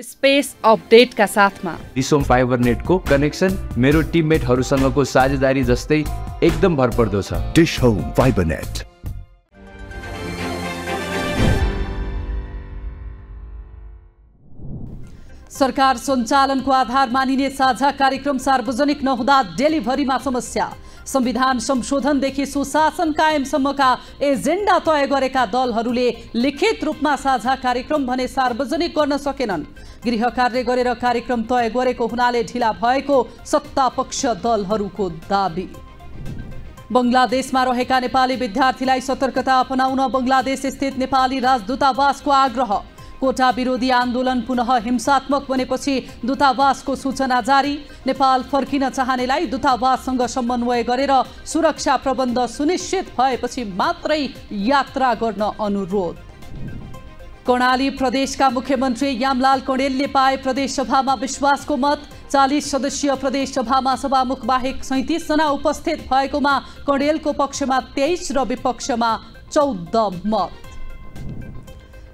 Space अपडेटका साथमा। रिसोम fibre नेटको connection मेरो टिममेटहरूसँगको साझेदारी जस्तै एकदम भरपर्दो छ। Dish Home FiberNet. सरकार सञ्चालनको आधार मानिने साझा कार्यक्रम सार्वजनिक नहुँदा डेलिभरीमा समस्या। संविधान संशोधनदेखि सुशासन कायमसम्मका एजेन्डा तय गरेका दलहरूले लिखित रूपमा साझा कार्यक्रम भने सार्वजनिक गर्न सकेनन्। गृह कार्य गरेर कार्यक्रम तय गरेको हुनाले ढिला भएको सत्तापक्ष दलहरूको दाबी। बङ्गलादेशमा रहेका नेपाली विद्यार्थीलाई सतर्कता अपनाउन बङ्गलादेश स्थित नेपाली राजदूतावासको आग्रह। कोटा विरोधी आन्दोलन पुनः हिंसात्मक बनेपछि दूतावासको सूचना जारी। नेपाल फर्किन चाहनेलाई दूतावाससँग समन्वय गरेर सुरक्षा प्रबन्ध सुनिश्चित भएपछि मात्रै यात्रा गर्न अनुरोध। कर्णाली प्रदेशका मुख्यमन्त्री यामलाल कौडेलले पाए प्रदेशसभामा विश्वासको मत। चालिस सदस्यीय प्रदेशसभामा सभामुख बाहेक सैतिसजना उपस्थित भएकोमा कौडेलको पक्षमा तेइस र विपक्षमा चौध मत।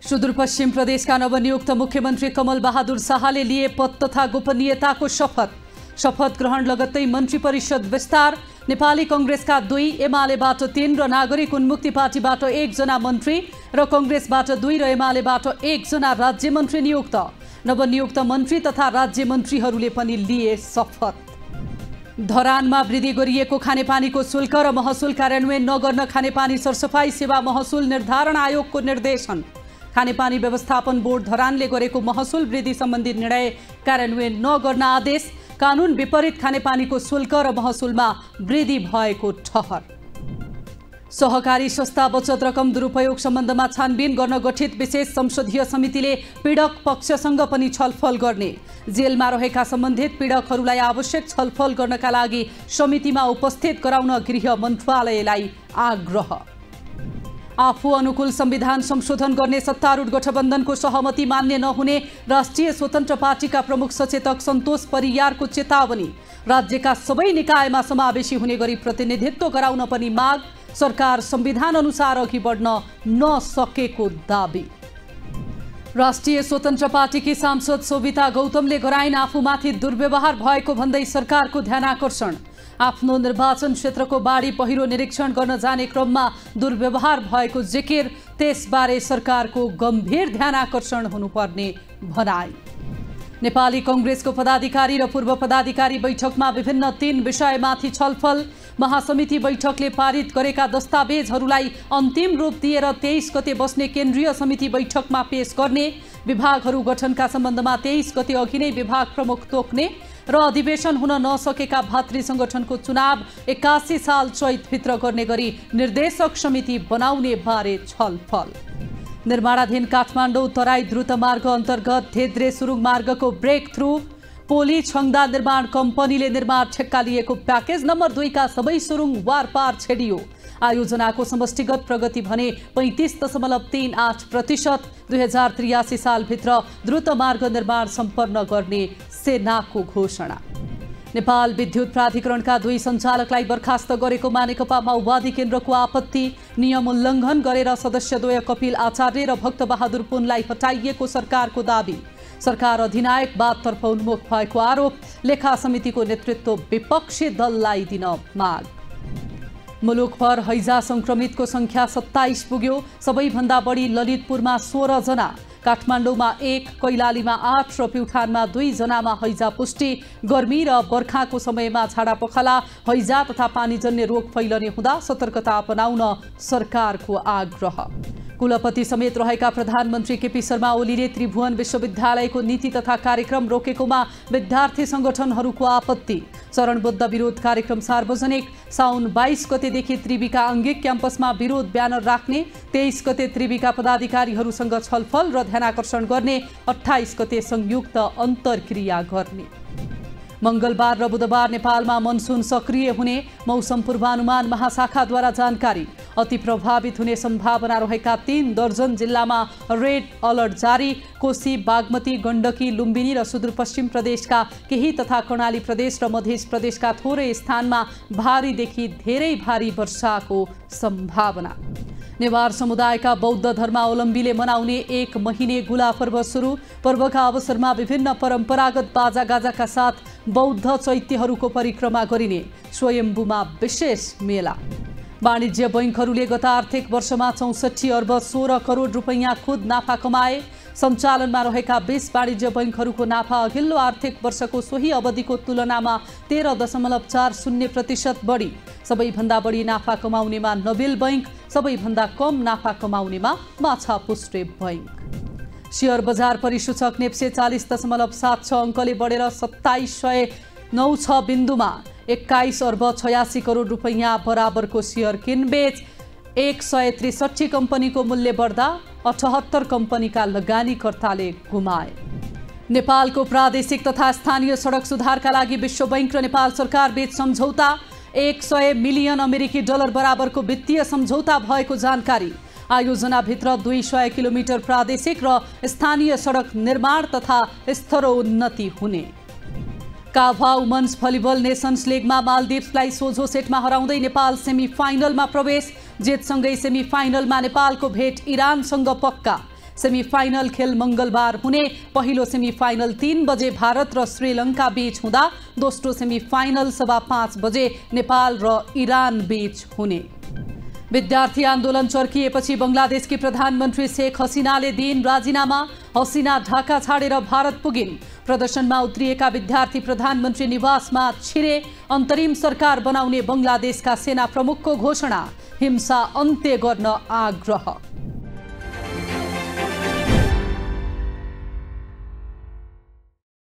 सुदूरपश्चिम प्रदेशका नवनियुक्त मुख्यमन्त्री कमल बहादुर शाहले लिए पद तथा गोपनीयताको शपथ। शपथ ग्रहण लगत्तै मन्त्री परिषद विस्तार नेपाली कङ्ग्रेसका दुई एमालेबाट तीन र नागरिक उन्मुक्ति पार्टीबाट एकजना मन्त्री र कङ्ग्रेसबाट दुई र एमालेबाट एकजना राज्य मन्त्री नियुक्त। नवनियुक्त मन्त्री तथा राज्य मन्त्रीहरूले पनि लिए शपथ। धरानमा वृद्धि गरिएको खानेपानीको शुल्क र महसुल कार्यान्वयन नगर्न खानेपानी सरसफाई सेवा महसुल निर्धारण आयोगको निर्देशन। खानेपानी व्यवस्थापन बोर्ड धरानले गरेको महसुल वृद्धि सम्बन्धी निर्णय कार्यान्वयन नगर्न आदेश। कानुन विपरीत खानेपानीको शुल्क र महसुलमा वृद्धि भएको ठहर। सहकारी संस्था बचत रकम दुरुपयोग सम्बन्धमा छानबिन गर्न गठित विशेष संसदीय समितिले पीडक पक्षसँग पनि छलफल गर्ने। जेलमा रहेका सम्बन्धित पीडकहरूलाई आवश्यक छलफल गर्नका लागि समितिमा उपस्थित गराउन गृह मन्त्रालयलाई आग्रह। आफू अनुकूल संविधान संशोधन गर्ने सत्तारूढ गठबन्धनको सहमति मान्य नहुने राष्ट्रिय स्वतन्त्र पार्टीका प्रमुख सचेतक सन्तोष परियारको चेतावनी। राज्यका सबै निकायमा समावेशी हुने गरी प्रतिनिधित्व गराउन पनि माग सरकार संविधान अनुसार अघि बढ्न नसकेको दावी। राष्ट्रिय स्वतन्त्र पार्टीकी सांसद सोभिता गौतमले गराइन् आफूमाथि दुर्व्यवहार भएको भन्दै सरकारको ध्यानाकर्षण। आफ्नो निर्वाचन क्षेत्रको बाढी पहिरो निरीक्षण गर्न जाने क्रममा दुर्व्यवहार भएको जिकिर त्यसबारे सरकारको गम्भीर ध्यानाकर्षण हुनुपर्ने भनाई। नेपाली कङ्ग्रेसको पदाधिकारी र पूर्व पदाधिकारी बैठकमा विभिन्न तीन विषयमाथि छलफल महासमिति बैठकले पारित गरेका दस्तावेजहरूलाई अन्तिम रूप दिएर तेइस गते बस्ने केन्द्रीय समिति बैठकमा पेश गर्ने विभागहरू गठनका सम्बन्धमा तेइस गते अघि नै विभाग प्रमुख तोक्ने र अधिवेशन हुन नसकेका भातृ सङ्गठनको चुनाव एक्कासी साल चैतभित्र गर्ने गरी निर्देशक समिति बनाउने बारे छलफल। निर्माणाधीन काठमाडौँ तराई द्रुत मार्ग अन्तर्गत धेद्रे सुरुङ मार्गको ब्रेक थ्रु पोली छङ्दा निर्माण कम्पनीले निर्माण ठेक्का लिएको प्याकेज नम्बर दुईका सबै सुरुङ वारपार छेडियो। आयोजनाको समष्टिगत प्रगति भने पैँतिस दशमलव तिन आठ प्रतिशत दुई हजार त्रियासी सालभित्र द्रुत मार्ग निर्माण सम्पन्न गर्ने सेनाको घोषणा। नेपाल विद्युत प्राधिकरणका दुई सञ्चालकलाई बर्खास्त गरेकोमा नेकपा माओवादी केन्द्रको आपत्ति नियम उल्लङ्घन गरेर सदस्यद्वय कपिल आचार्य र भक्तबहादुर पुनलाई हटाइएको सरकारको दावी। सरकार अधिनायकवादतर्फ उन्मुख भएको आरोप लेखा समितिको नेतृत्व विपक्षी दललाई दिन माग। मुलुकभर हैजा सङ्क्रमितको सङ्ख्या सत्ताइस पुग्यो सबैभन्दा बढी ललितपुरमा सोह्रजना। काठमाडौँमा एक कैलालीमा आठ र प्युठानमा दुईजनामा हैजा पुष्टि। गर्मी र बर्खाको समयमा छाडा पखाला हैजा तथा पानीजन्य रोग फैलने हुँदा सतर्कता अपनाउन सरकारको आग्रह। कुलपति समेत रहेका प्रधानमन्त्री केपी शर्मा ओलीले त्रिभुवन विश्वविद्यालयको नीति तथा कार्यक्रम रोकेकोमा विद्यार्थी सङ्गठनहरूको आपत्ति। चरणबद्ध विरोध कार्यक्रम सार्वजनिक। साउन बाइस गतेदेखि त्रिविका अङ्गिक क्याम्पसमा विरोध ब्यानर राख्ने। तेइस गते त्रिविका पदाधिकारीहरूसँग छलफल र ध्यानाकर्षण गर्ने। अठाइस गते संयुक्त अन्तर्क्रिया गर्ने। मङ्गलबार र बुधबार नेपालमा मनसुन सक्रिय हुने। मौसम पूर्वानुमान महाशाखाद्वारा जानकारी। अति प्रभावित हुने सम्भावना रहेका तीन दर्जन जिल्लामा रेड अलर्ट जारी। कोशी बागमती गण्डकी लुम्बिनी र सुदूरपश्चिम प्रदेशका केही तथा कर्णाली प्रदेश र मध्य प्रदेशका थोरै स्थानमा भारीदेखि धेरै भारी वर्षाको सम्भावना। नेवार समुदायका बौद्ध धर्मावलम्बीले मनाउने एक महिने गुला पर्व सुरु। पर्वका अवसरमा विभिन्न परम्परागत बाजागाजाका साथ बौद्ध चैत्यहरूको परिक्रमा गरिने स्वयम्बुमा विशेष मेला। वाणिज्य बैङ्कहरूले गत आर्थिक वर्षमा चौसठी अर्ब सोह्र करोड रुपैयाँ खुद नाफा कमाए। सञ्चालनमा रहेका बिस वाणिज्य बैङ्कहरूको नाफा अघिल्लो आर्थिक वर्षको सोही अवधिको तुलनामा तेह्र दशमलव चार शून्य प्रतिशत बढी। सबैभन्दा बढी नाफा कमाउनेमा नबिल बैङ्क सबैभन्दा कम नाफा कमाउनेमा माछा पुष्टे बैङ्क सेयर बजार परिसूचक नेप्से चालिस दशमलव सात छ अङ्कले बढेर सत्ताइस सय नौ छ बिन्दुमा। एक्काइस अर्ब छयासी करोड रुपैयाँ बराबरको सेयर किनबेच एक सय त्रिसठी कम्पनीको मूल्य बढ्दा अठहत्तर कम्पनीका लगानीकर्ताले गुमाए। नेपालको प्रादेशिक तथा स्थानीय सडक सुधारका लागि विश्व बैङ्क र नेपाल सरकार बीच सम्झौता एक सय मिलियन अमेरिकी डलर बराबरको वित्तीय सम्झौता भएको जानकारी आयोजनाभित्र दुई सय किलोमिटर प्रादेशिक र स्थानीय सडक निर्माण तथा स्तरोन्नति हुने। काभा वुमन्स भलिबल नेसन्स लिगमा मालदिप्सलाई सोझो सेटमा हराउँदै नेपाल सेमी फाइनलमा प्रवेश जितसँगै सेमी फाइनलमा नेपालको भेट इरानसँग पक्का। सेमी फाइनल खेल मङ्गलबार हुने पहिलो सेमी फाइनल तिन बजे भारत र श्रीलङ्का बीच हुँदा दोस्रो सेमी फाइनल सभा पाँच बजे नेपाल र इरान बीच हुने। विद्यार्थी आन्दोलन चर्किएपछि बङ्गलादेशकी प्रधानमन्त्री शेख हसिनाले दिइन् राजीनामा हसिना ढाका छाडेर भारत पुगिन्। प्रदर्शनमा उत्रिएका विद्यार्थी प्रधानमन्त्री निवासमा छिरे। अन्तरिम सरकार बनाउने बङ्गलादेशका सेना प्रमुखको घोषणा। हिंसा अन्त्य गर्न आग्रह।